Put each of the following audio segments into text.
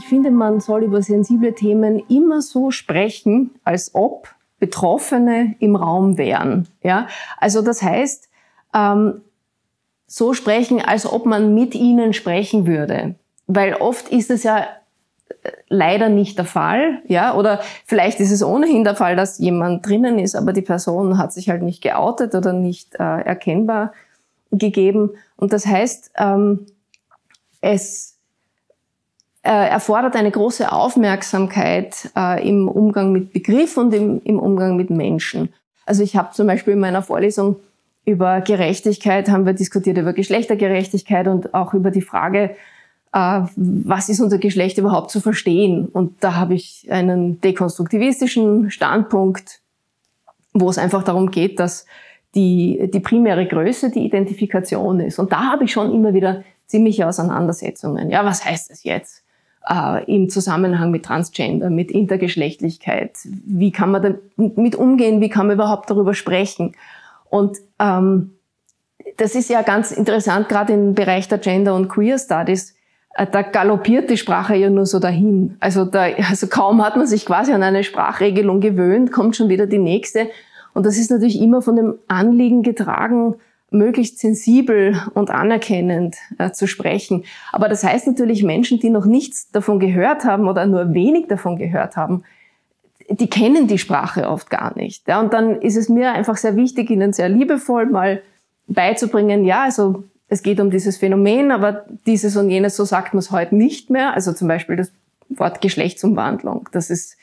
Ich finde, man soll über sensible Themen immer so sprechen, als ob Betroffene im Raum wären. Ja, also das heißt, ähm, so sprechen, als ob man mit ihnen sprechen würde. Weil oft ist es ja äh, leider nicht der Fall, ja, oder vielleicht ist es ohnehin der Fall, dass jemand drinnen ist, aber die Person hat sich halt nicht geoutet oder nicht äh, erkennbar gegeben. Und das heißt, ähm, es erfordert eine große Aufmerksamkeit äh, im Umgang mit Begriff und im, im Umgang mit Menschen. Also ich habe zum Beispiel in meiner Vorlesung über Gerechtigkeit haben wir diskutiert über Geschlechtergerechtigkeit und auch über die Frage, äh, was ist unser Geschlecht überhaupt zu verstehen? Und da habe ich einen dekonstruktivistischen Standpunkt, wo es einfach darum geht, dass die, die primäre Größe die Identifikation ist. Und da habe ich schon immer wieder ziemliche Auseinandersetzungen. Ja, was heißt das jetzt? Äh, Im Zusammenhang mit Transgender, mit Intergeschlechtlichkeit. Wie kann man damit umgehen? Wie kann man überhaupt darüber sprechen? Und ähm, das ist ja ganz interessant, gerade im Bereich der Gender- und Queer Studies. Äh, da galoppiert die Sprache ja nur so dahin. Also, da, also kaum hat man sich quasi an eine Sprachregelung gewöhnt, kommt schon wieder die nächste. Und das ist natürlich immer von dem Anliegen getragen, möglichst sensibel und anerkennend äh, zu sprechen. Aber das heißt natürlich, Menschen, die noch nichts davon gehört haben oder nur wenig davon gehört haben, die kennen die Sprache oft gar nicht. Ja, und dann ist es mir einfach sehr wichtig, ihnen sehr liebevoll mal beizubringen, ja, also es geht um dieses Phänomen, aber dieses und jenes, so sagt man es heute nicht mehr. Also zum Beispiel das Wort Geschlechtsumwandlung. Das ist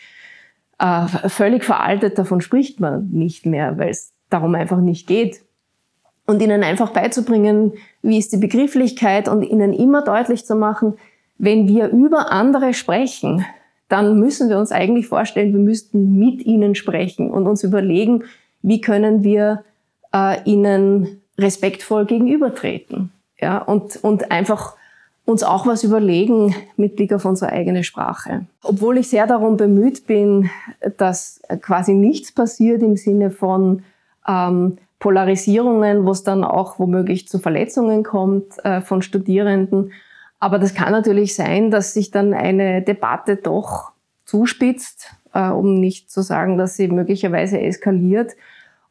äh, völlig veraltet, davon spricht man nicht mehr, weil es darum einfach nicht geht und ihnen einfach beizubringen, wie ist die Begrifflichkeit und ihnen immer deutlich zu machen, wenn wir über andere sprechen, dann müssen wir uns eigentlich vorstellen, wir müssten mit ihnen sprechen und uns überlegen, wie können wir äh, ihnen respektvoll gegenübertreten. Ja, und, und einfach uns auch was überlegen mit Blick auf unsere eigene Sprache. Obwohl ich sehr darum bemüht bin, dass quasi nichts passiert im Sinne von ähm, Polarisierungen, wo es dann auch womöglich zu Verletzungen kommt äh, von Studierenden. Aber das kann natürlich sein, dass sich dann eine Debatte doch zuspitzt, äh, um nicht zu sagen, dass sie möglicherweise eskaliert.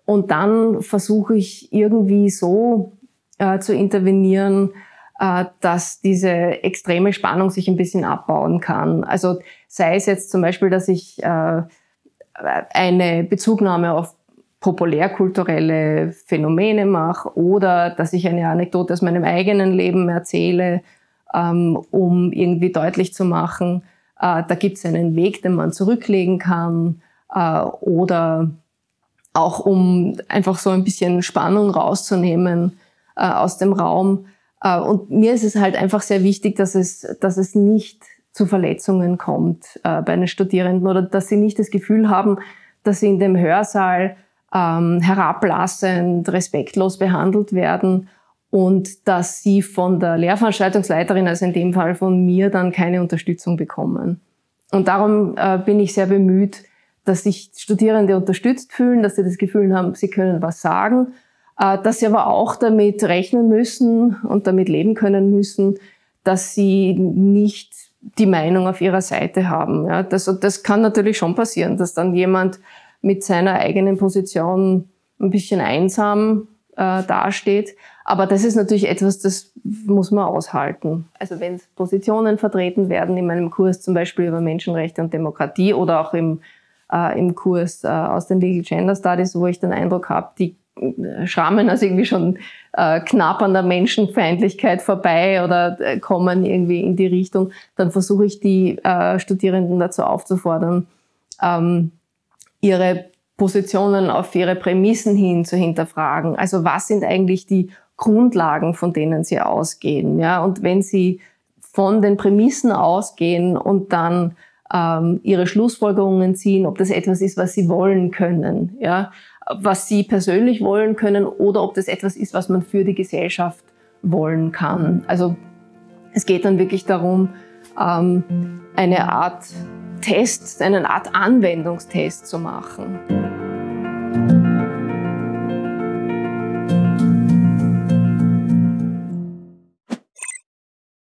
Und dann versuche ich irgendwie so äh, zu intervenieren, äh, dass diese extreme Spannung sich ein bisschen abbauen kann. Also sei es jetzt zum Beispiel, dass ich äh, eine Bezugnahme auf populärkulturelle Phänomene mache oder dass ich eine Anekdote aus meinem eigenen Leben erzähle, ähm, um irgendwie deutlich zu machen, äh, da gibt es einen Weg, den man zurücklegen kann äh, oder auch um einfach so ein bisschen Spannung rauszunehmen äh, aus dem Raum. Äh, und mir ist es halt einfach sehr wichtig, dass es, dass es nicht zu Verletzungen kommt äh, bei den Studierenden oder dass sie nicht das Gefühl haben, dass sie in dem Hörsaal ähm, herablassend, respektlos behandelt werden und dass sie von der Lehrveranstaltungsleiterin, also in dem Fall von mir, dann keine Unterstützung bekommen. Und darum äh, bin ich sehr bemüht, dass sich Studierende unterstützt fühlen, dass sie das Gefühl haben, sie können was sagen, äh, dass sie aber auch damit rechnen müssen und damit leben können müssen, dass sie nicht die Meinung auf ihrer Seite haben. Ja, das, das kann natürlich schon passieren, dass dann jemand mit seiner eigenen Position ein bisschen einsam äh, dasteht. Aber das ist natürlich etwas, das muss man aushalten. Also wenn Positionen vertreten werden in meinem Kurs, zum Beispiel über Menschenrechte und Demokratie oder auch im, äh, im Kurs äh, aus den Legal Gender Studies, wo ich den Eindruck habe, die äh, schrammen also irgendwie schon äh, knapp an der Menschenfeindlichkeit vorbei oder äh, kommen irgendwie in die Richtung, dann versuche ich die äh, Studierenden dazu aufzufordern, ähm, ihre Positionen auf ihre Prämissen hin zu hinterfragen. Also was sind eigentlich die Grundlagen, von denen sie ausgehen? Ja, und wenn sie von den Prämissen ausgehen und dann ähm, ihre Schlussfolgerungen ziehen, ob das etwas ist, was sie wollen können, ja, was sie persönlich wollen können oder ob das etwas ist, was man für die Gesellschaft wollen kann. Also es geht dann wirklich darum, ähm, eine Art Test, eine Art Anwendungstest zu machen.